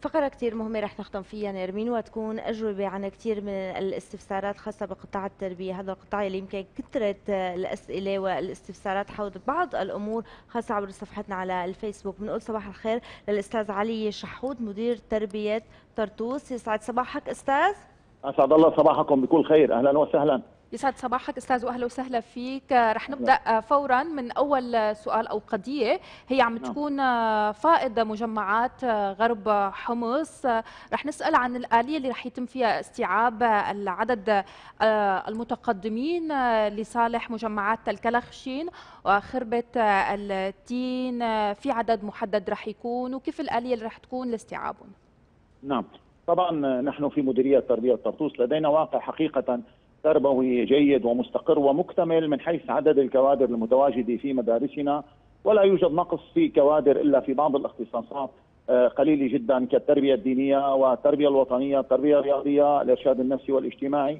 فقرة كتير مهمة رح نختم فيها نرمين وتكون أجوبة عن كتير من الاستفسارات خاصة بقطاع التربية. هذا القطاع اللي يمكن كثرة الأسئلة والاستفسارات حول بعض الأمور خاصة عبر صفحتنا على الفيسبوك. بنقول صباح الخير للأستاذ علي شحود مدير تربية طرطوس. يسعد صباحك أستاذ؟ أسعد الله صباحكم بكل خير. أهلا وسهلا. يسعد صباحك أستاذ وأهلا وسهلا فيك. رح نبدأ فورا من أول سؤال أو قضية. هي عم تكون فائض مجمعات غرب حمص. رح نسأل عن الآلية اللي رح يتم فيها استيعاب العدد المتقدمين لصالح مجمعات الكلخشين وخربة التين. في عدد محدد رح يكون وكيف الآلية اللي رح تكون لاستيعابهم؟ نعم. طبعا نحن في مديرية تربيه طرطوس لدينا واقع حقيقة تربوي جيد ومستقر ومكتمل من حيث عدد الكوادر المتواجده في مدارسنا ولا يوجد نقص في كوادر إلا في بعض الاختصاصات قليله جدا كالتربية الدينية والتربية الوطنية، التربية الرياضية، الإرشاد النفسي والاجتماعي.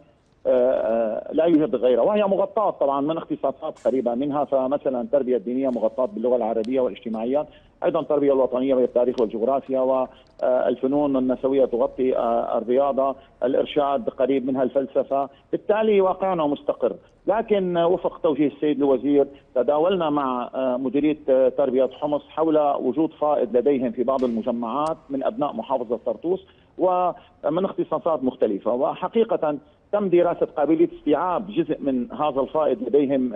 لا يوجد غيرها. وهي مغطاة طبعا من اختصاصات قريبة منها فمثلا التربية الدينية مغطاة باللغة العربية والاجتماعيات أيضا التربية الوطنية بالتاريخ والجغرافيا والفنون النسوية تغطي الرياضة الإرشاد قريب منها الفلسفة. بالتالي واقعنا مستقر. لكن وفق توجيه السيد الوزير تداولنا مع مديرية تربية حمص حول وجود فائض لديهم في بعض المجمعات من أبناء محافظة طرطوس ومن اختصاصات مختلفة. وحقيقة تم دراسة قابلية استيعاب جزء من هذا الفائض لديهم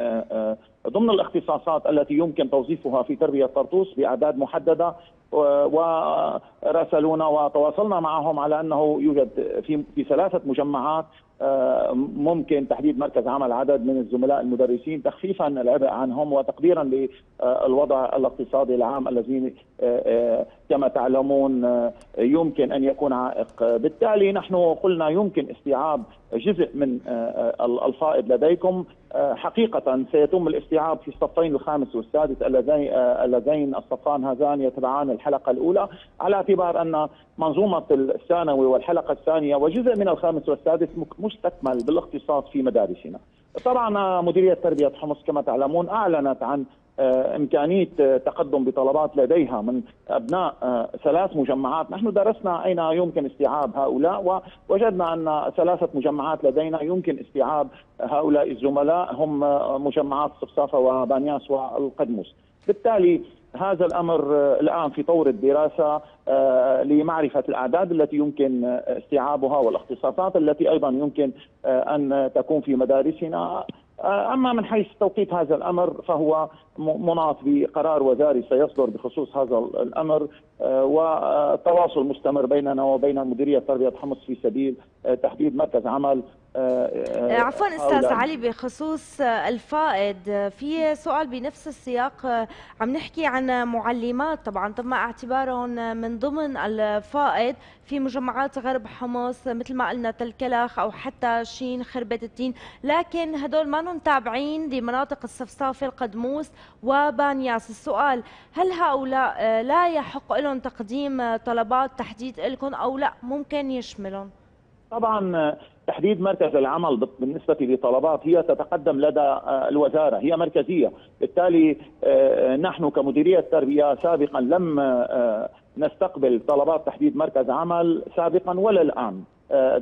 ضمن الاختصاصات التي يمكن توظيفها في تربية طرطوس بأعداد محددة وراسلونا وتواصلنا معهم على أنه يوجد في في ثلاثة مجمعات ممكن تحديد مركز عمل عدد من الزملاء المدرسين تخفيفا العبء عنهم وتقديرا للوضع الاقتصادي العام الذي كما تعلمون يمكن أن يكون عائق، بالتالي نحن قلنا يمكن استيعاب جزء من الفائض لديكم حقيقة سيتم الاستيعاب في الصفين الخامس والسادس اللذين اللذين الصفان هذان يتبعان الحلقة الأولى على اعتبار أن منظومة الثانوي والحلقة الثانية وجزء من الخامس والسادس مستكمل بالاختصاص في مدارسنا. طبعا مديرية تربية حمص كما تعلمون أعلنت عن إمكانية تقدم بطلبات لديها من أبناء ثلاث مجمعات. نحن درسنا أين يمكن استيعاب هؤلاء ووجدنا أن ثلاثة مجمعات لدينا يمكن استيعاب هؤلاء الزملاء. هم مجمعات صفصافة وبانياس والقدموس. بالتالي هذا الأمر الآن في طور الدراسة لمعرفة الأعداد التي يمكن استيعابها والاختصاصات التي أيضا يمكن أن تكون في مدارسنا. أما من حيث توقيت هذا الأمر فهو مناط بقرار وزاري سيصدر بخصوص هذا الأمر وتواصل مستمر بيننا وبين مديرية تربية حمص في سبيل تحديد مركز عمل عفوا أستاذ علي بخصوص الفائض في سؤال بنفس السياق عم نحكي عن معلمات. طبعا طب ما اعتبارهم من ضمن الفائض في مجمعات غرب حمص مثل ما قلنا تلكلخ أو حتى شين خربة التين لكن هدول ما تابعين لمناطق الصفصافة القدموس وبانياس. السؤال هل هؤلاء لا يحق لهم تقديم طلبات تحديد لكم أو لا؟ ممكن يشملهم. طبعا تحديد مركز العمل بالنسبة لطلبات هي تتقدم لدى الوزارة هي مركزية. بالتالي نحن كمديرية تربية سابقا لم نستقبل طلبات تحديد مركز عمل سابقا ولا الآن.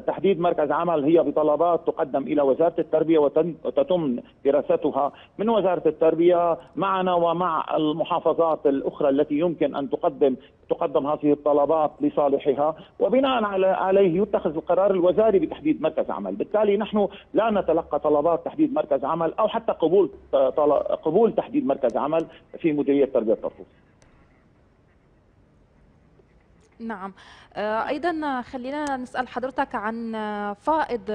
تحديد مركز عمل هي بطلبات تقدم إلى وزارة التربية وتتم دراستها من وزارة التربية معنا ومع المحافظات الأخرى التي يمكن أن تقدم تقدم هذه الطلبات لصالحها وبناء عليه يتخذ القرار الوزاري بتحديد مركز عمل، بالتالي نحن لا نتلقى طلبات تحديد مركز عمل أو حتى قبول قبول تحديد مركز عمل في مديرية تربية طرطوس. نعم. أيضا خلينا نسأل حضرتك عن فائض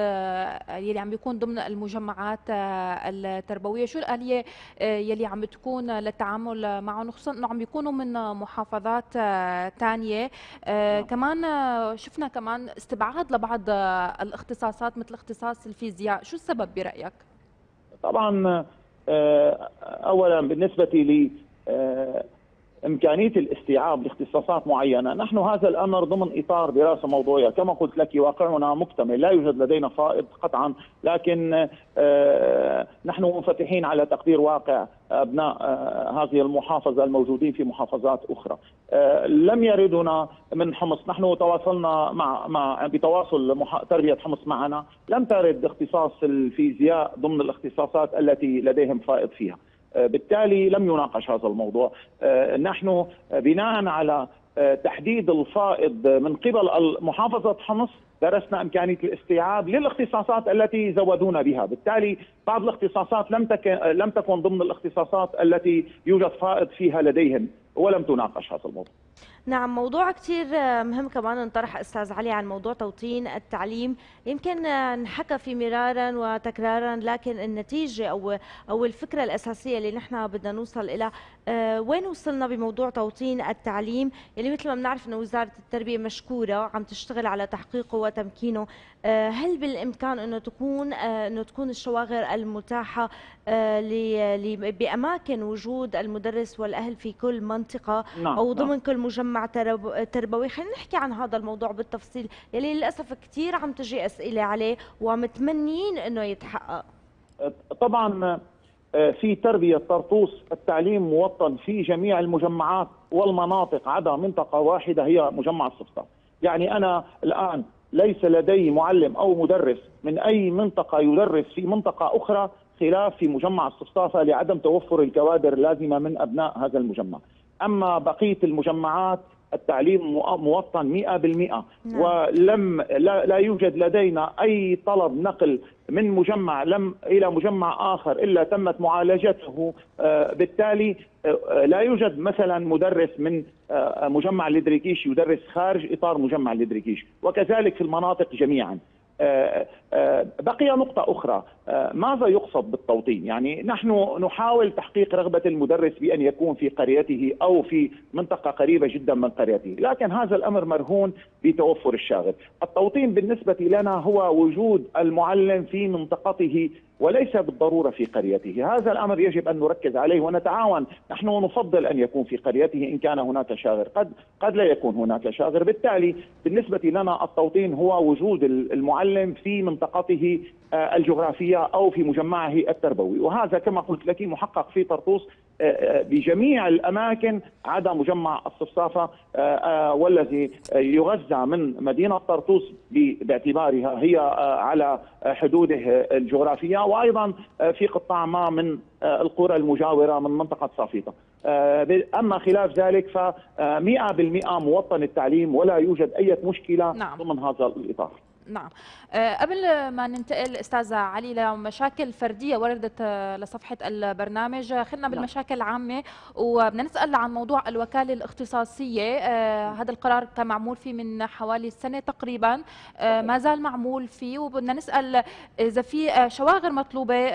يلي عم بيكون ضمن المجمعات التربوية. شو الآلية يلي عم بتكون للتعامل معهم؟ خصوصا إنه عم بيكونوا من محافظات ثانية كمان شفنا كمان استبعاد لبعض الاختصاصات مثل اختصاص الفيزياء. شو السبب برأيك؟ طبعا اولا بالنسبة لي إمكانية الاستيعاب لاختصاصات معينة، نحن هذا الأمر ضمن إطار دراسة موضوعية، كما قلت لك واقعنا مكتمل، لا يوجد لدينا فائض قطعا، لكن آه نحن منفتحين على تقدير واقع أبناء آه هذه المحافظة الموجودين في محافظات أخرى. آه لم يردنا من حمص، نحن تواصلنا مع مع بتواصل تربية حمص معنا، لم ترد اختصاص الفيزياء ضمن الاختصاصات التي لديهم فائض فيها. بالتالي لم يناقش هذا الموضوع. نحن بناء على تحديد الفائض من قبل محافظة حمص درسنا إمكانية الاستيعاب للاختصاصات التي زودونا بها. بالتالي بعض الاختصاصات لم تكن, لم تكن ضمن الاختصاصات التي يوجد فائض فيها لديهم ولم تناقش هذا الموضوع. نعم موضوع كثير مهم كمان انطرح أستاذ علي عن موضوع توطين التعليم. يمكن نحكى فيه مرارا وتكرارا لكن النتيجة أو أو الفكرة الأساسية اللي نحن بدنا نوصل أه وين وصلنا بموضوع توطين التعليم؟ اللي مثل ما بنعرف إنه وزارة التربية مشكورة عم تشتغل على تحقيقه وتمكينه. أه هل بالإمكان إنه تكون أه إنه تكون الشواغر المتاحة بأماكن وجود المدرس والأهل في كل منطقة نعم أو ضمن نعم. كل مجمع تربوي؟ خلينا نحكي عن هذا الموضوع بالتفصيل يلي للأسف كثير عم تجي أسئلة عليه ومتمنيين إنه يتحقق. طبعا في تربية طرطوس التعليم موطن في جميع المجمعات والمناطق عدا منطقة واحدة هي مجمع الصفصاف يعني أنا الآن ليس لدي معلم أو مدرس من أي منطقة يدرس في منطقة أخرى خلاف في مجمع الصفصافة لعدم توفر الكوادر اللازمة من أبناء هذا المجمع. أما بقية المجمعات التعليم موطن 100% نعم. ولم لا, لا يوجد لدينا أي طلب نقل من مجمع لم إلى مجمع آخر إلا تمت معالجته. بالتالي لا يوجد مثلا مدرس من مجمع الادريكيش يدرس خارج إطار مجمع الادريكيش وكذلك في المناطق جميعا. بقي نقطة أخرى. ماذا يقصد بالتوطين؟ يعني نحن نحاول تحقيق رغبة المدرس بأن يكون في قريته أو في منطقة قريبة جدا من قريته. لكن هذا الأمر مرهون بتوفر الشاغل التوطين بالنسبة لنا هو وجود المعلم في منطقته وليس بالضرورة في قريته، هذا الأمر يجب أن نركز عليه ونتعاون، نحن نفضل أن يكون في قريته إن كان هناك شاغر، قد قد لا يكون هناك شاغر، بالتالي بالنسبة لنا التوطين هو وجود المعلم في منطقته الجغرافية أو في مجمعه التربوي، وهذا كما قلت لك محقق في طرطوس بجميع الأماكن عدا مجمع الصفصافة والذي يغذى من مدينة طرطوس باعتبارها هي على حدوده الجغرافية وأيضا في قطاع ما من القرى المجاورة من منطقة صافيطة. أما خلاف ذلك ف 100% موطن التعليم ولا يوجد أي مشكلة نعم. ضمن هذا الإطار. نعم. أه قبل ما ننتقل أستاذة علي لمشاكل فردية وردت لصفحة البرنامج. خلينا بالمشاكل العامة وبدنا نسأل عن موضوع الوكالة الاختصاصية. أه هذا القرار كان معمول فيه من حوالي سنة تقريبا. ما زال معمول فيه وبدنا نسأل إذا في شواغر مطلوبة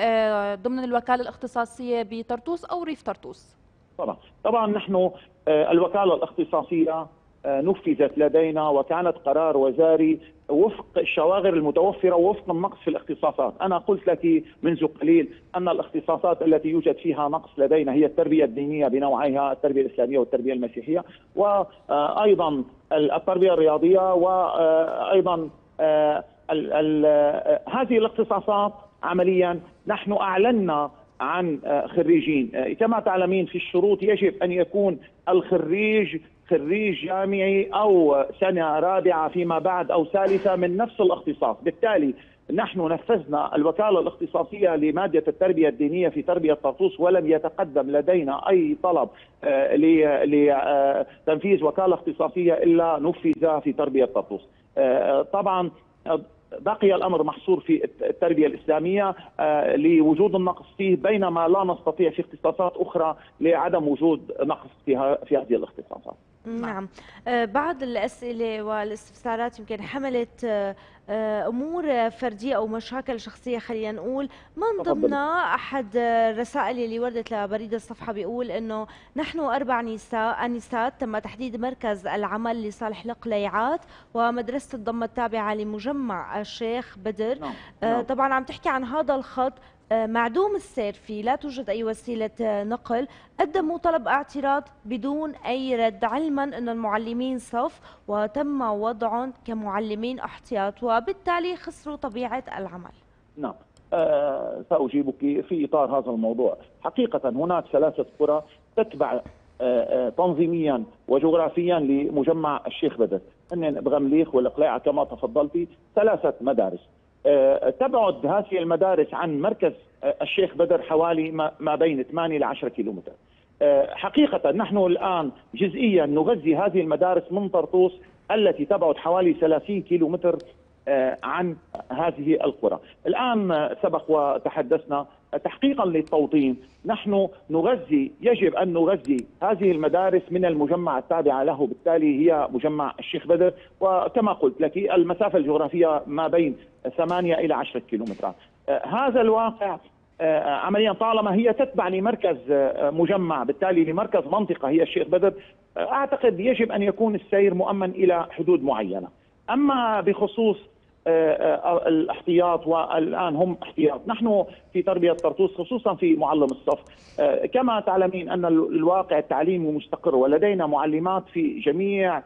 ضمن الوكالة الاختصاصية بطرطوس أو ريف طرطوس. طبعا. طبعا نحن الوكالة الاختصاصية نفذت لدينا وكانت قرار وزاري وفق الشواغر المتوفرة وفق النقص في الاختصاصات، أنا قلت لك منذ قليل أن الاختصاصات التي يوجد فيها نقص لدينا هي التربية الدينية بنوعيها، التربية الإسلامية والتربية المسيحية، وأيضا التربية الرياضية وأيضا هذه الاختصاصات عمليا نحن أعلنا عن خريجين. كما تعلمين في الشروط يجب أن يكون الخريج خريج جامعي أو سنة رابعة فيما بعد أو ثالثة من نفس الاختصاص، بالتالي نحن نفذنا الوكالة الاختصاصية لمادة التربية الدينية في تربية طرطوس ولم يتقدم لدينا أي طلب لتنفيذ وكالة اختصاصية إلا نفذ في تربية طرطوس. طبعا بقي الأمر محصور في التربية الإسلامية آه لوجود النقص فيه بينما لا نستطيع في اختصاصات أخرى لعدم وجود نقص في هذه الاختصاصات. نعم. آه بعض الأسئلة والاستفسارات يمكن حملت آه أمور فردية أو مشاكل شخصية خلينا نقول. من ضمنها أحد الرسائل اللي وردت لبريد الصفحة بيقول إنه نحن أربع نساء أنسات تم تحديد مركز العمل لصالح القليعات ومدرسة الضمه التابعة لمجمع الشيخ بدر. نعم. طبعا عم تحكي عن هذا الخط معدوم السير فيه لا توجد أي وسيلة نقل. قدموا طلب اعتراض بدون أي رد علما أن المعلمين صف وتم وضعهم كمعلمين احتياط وبالتالي خسروا طبيعة العمل. نعم. أه سأجيبك في إطار هذا الموضوع. حقيقة هناك ثلاثة قرى تتبع أه تنظيميا وجغرافيا لمجمع الشيخ بدر. هن بغمليخ والقلاع كما تفضلتي ثلاثة مدارس. تبعد هذه المدارس عن مركز أه الشيخ بدر حوالي ما بين 8 ل 10 كيلومتر. أه حقيقة نحن الآن جزئيا نغذي هذه المدارس من طرطوس التي تبعد حوالي 30 كيلومتر عن هذه القرى. الآن سبق وتحدثنا تحقيقا للتوطين. نحن نغذي يجب أن نغذي هذه المدارس من المجمع التابعة له. بالتالي هي مجمع الشيخ بدر. وكما قلت لك المسافة الجغرافية ما بين 8 إلى 10 كيلومترات. هذا الواقع عمليا طالما هي تتبع لمركز مجمع بالتالي لمركز منطقة هي الشيخ بدر أعتقد يجب أن يكون السير مؤمن إلى حدود معينة. أما بخصوص الاحتياط والآن هم احتياط، نحن في تربية طرطوس خصوصا في معلم الصف. كما تعلمين أن الواقع التعليمي مستقر ولدينا معلمات في جميع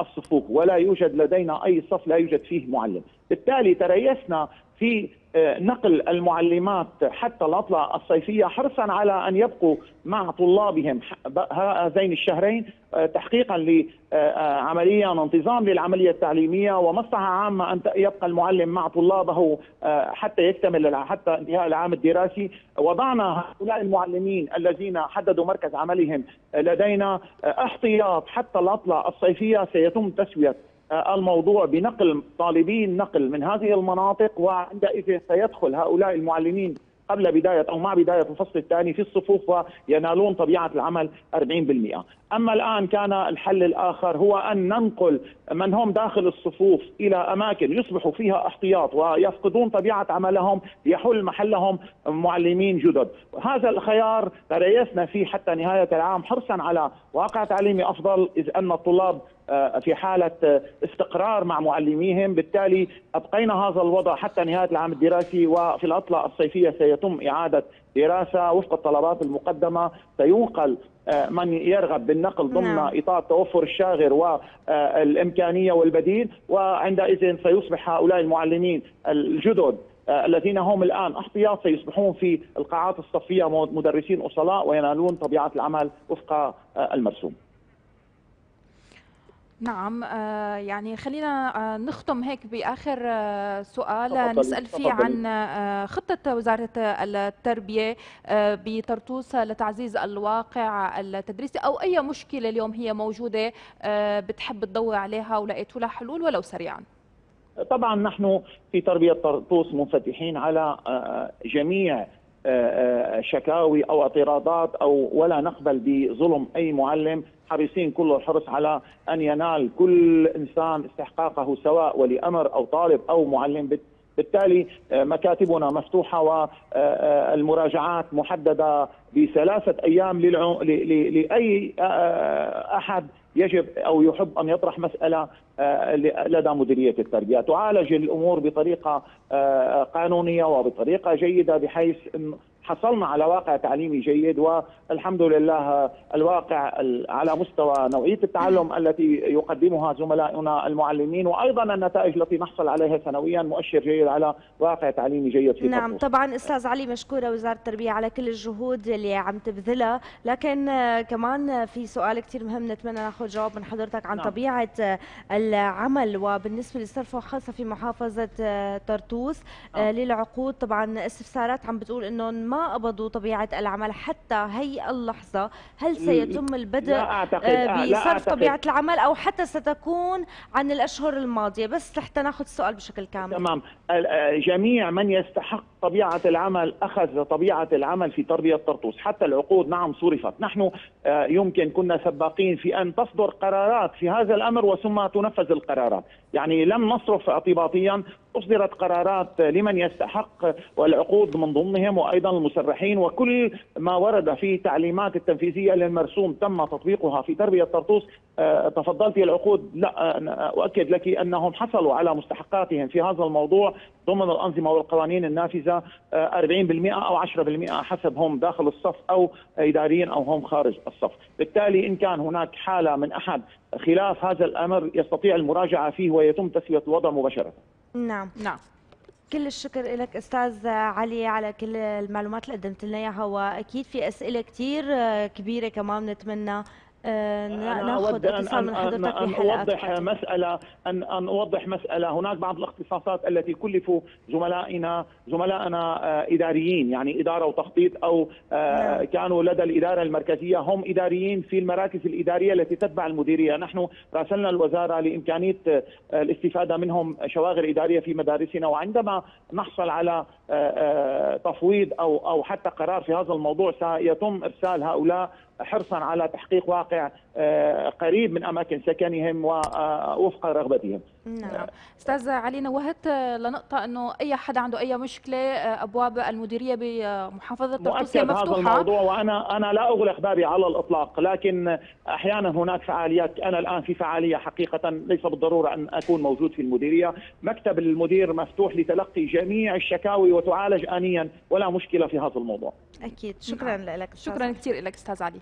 الصفوف ولا يوجد لدينا أي صف لا يوجد فيه معلم، بالتالي تريثنا في نقل المعلمات حتى العطلة الصيفية حرصا على أن يبقوا مع طلابهم. هذين الشهرين تحقيقا لعملية انتظام للعملية التعليمية ومصلحة عامة أن يبقى المعلم مع طلابه حتى يكتمل حتى انتهاء العام الدراسي. وضعنا هؤلاء المعلمين الذين حددوا مركز عملهم لدينا احتياط حتى العطلة الصيفية سيتم تسوية الموضوع بنقل طالبين نقل من هذه المناطق وعندئذ سيدخل هؤلاء المعلمين قبل بداية أو مع بداية الفصل الثاني في الصفوف وينالون طبيعة العمل 40% أما الآن كان الحل الآخر هو أن ننقل من هم داخل الصفوف إلى أماكن يصبحوا فيها احتياط ويفقدون طبيعة عملهم يحل محلهم معلمين جدد. هذا الخيار تريثنا فيه حتى نهاية العام حرصا على واقع تعليمي أفضل إذ أن الطلاب في حالة استقرار مع معلميهم بالتالي أبقينا هذا الوضع حتى نهاية العام الدراسي وفي العطلة الصيفية سيتم إعادة دراسة وفق الطلبات المقدمة سينقل من يرغب بالنقل ضمن نعم. إطار توفر الشاغر والامكانيه والبديل وعندئذ سيصبح هؤلاء المعلمين الجدد الذين هم الآن احتياط سيصبحون في القاعات الصفية مدرسين أصلاء وينالون طبيعة العمل وفق المرسوم. نعم يعني خلينا نختم هيك بآخر سؤال نسأل فيه عن خطة وزارة التربية بطرطوس لتعزيز الواقع التدريسي أو أي مشكلة اليوم هي موجودة بتحب تضوي عليها ولقيتوا لها حلول ولو سريعا. طبعا نحن في تربية طرطوس منفتحين على جميع شكاوي أو اعتراضات أو ولا نقبل بظلم أي معلم حريصين كل الحرص على أن ينال كل إنسان استحقاقه سواء ولي أمر أو طالب أو معلم. بالتالي مكاتبنا مفتوحة والمراجعات محددة بثلاثة أيام لأي أحد يجب أو يحب أن يطرح مسألة لدى مديرية التربية، تعالج الأمور بطريقة قانونية وبطريقة جيدة بحيث حصلنا على واقع تعليمي جيد والحمد لله الواقع على مستوى نوعية التعلم التي يقدمها زملائنا المعلمين وأيضا النتائج التي نحصل عليها سنويا مؤشر جيد على واقع تعليمي جيد في نعم طبعا أستاذ علي مشكورة وزارة التربية على كل الجهود اللي عم تبذلها لكن كمان في سؤال كثير مهم نتمنى ناخذ جواب من حضرتك عن نعم. طبيعة العمل وبالنسبة للصرف خاصه في محافظة طرطوس نعم. للعقود طبعا استفسارات عم بتقول إنه ما قبضوا طبيعة العمل حتى هي اللحظة. هل سيتم البدء بصرف طبيعة العمل أو حتى ستكون عن الأشهر الماضية؟ بس حتى ناخذ السؤال بشكل كامل. تمام. جميع من يستحق طبيعة العمل أخذ طبيعة العمل في تربية طرطوس حتى العقود نعم صرفت. نحن يمكن كنا سباقين في أن تصدر قرارات في هذا الأمر وثم تنفذ القرارات. يعني لم نصرف اعتباطيا أصدرت قرارات لمن يستحق والعقود من ضمنهم وأيضا المسرحين وكل ما ورد في تعليمات التنفيذية للمرسوم تم تطبيقها في تربية طرطوس تفضلت العقود. لا أؤكد لك أنهم حصلوا على مستحقاتهم في هذا الموضوع ضمن الأنظمة والقوانين النافذة. 40% أو 10% حسب هم داخل الصف أو إداريين أو هم خارج الصف، بالتالي إن كان هناك حالة من أحد خلاف هذا الأمر يستطيع المراجعة فيه ويتم تسوية الوضع مباشرة. نعم. نعم. كل الشكر لك أستاذ علي على كل المعلومات اللي قدمت لنا إياها وأكيد في أسئلة كثير كبيرة كمان نتمنى آه، ناخذ اتصال من حضرتك أن, أن أوضح مسألة ان أن أوضح مسألة. هناك بعض الاختصاصات التي كلفوا زملائنا زملائنا آه، إداريين يعني إدارة وتخطيط أو آه، نعم. كانوا لدى الإدارة المركزية. هم إداريين في المراكز الإدارية التي تتبع المديرية. نحن راسلنا الوزارة لإمكانية الاستفادة منهم شواغر إدارية في مدارسنا. وعندما نحصل على تفويض أو أو حتى قرار في هذا الموضوع سيتم إرسال هؤلاء حرصا على تحقيق واقع آه، قريب من أماكن سكنهم ووفق رغبتهم. نعم، أستاذ علي نوهت لنقطة إنه أي حدا عنده أي مشكلة آه، أبواب المديرية بمحافظة طرطوسيه مفتوحة. هذا الموضوع وأنا أنا لا أغلق بابي على الإطلاق لكن أحيانا هناك فعاليات أنا الآن في فعالية حقيقة ليس بالضرورة أن أكون موجود في المديرية، مكتب المدير مفتوح لتلقي جميع الشكاوي وتعالج انيا ولا مشكلة في هذا الموضوع. أكيد شكرا نعم. لك شكرا كثير لك أستاذ علي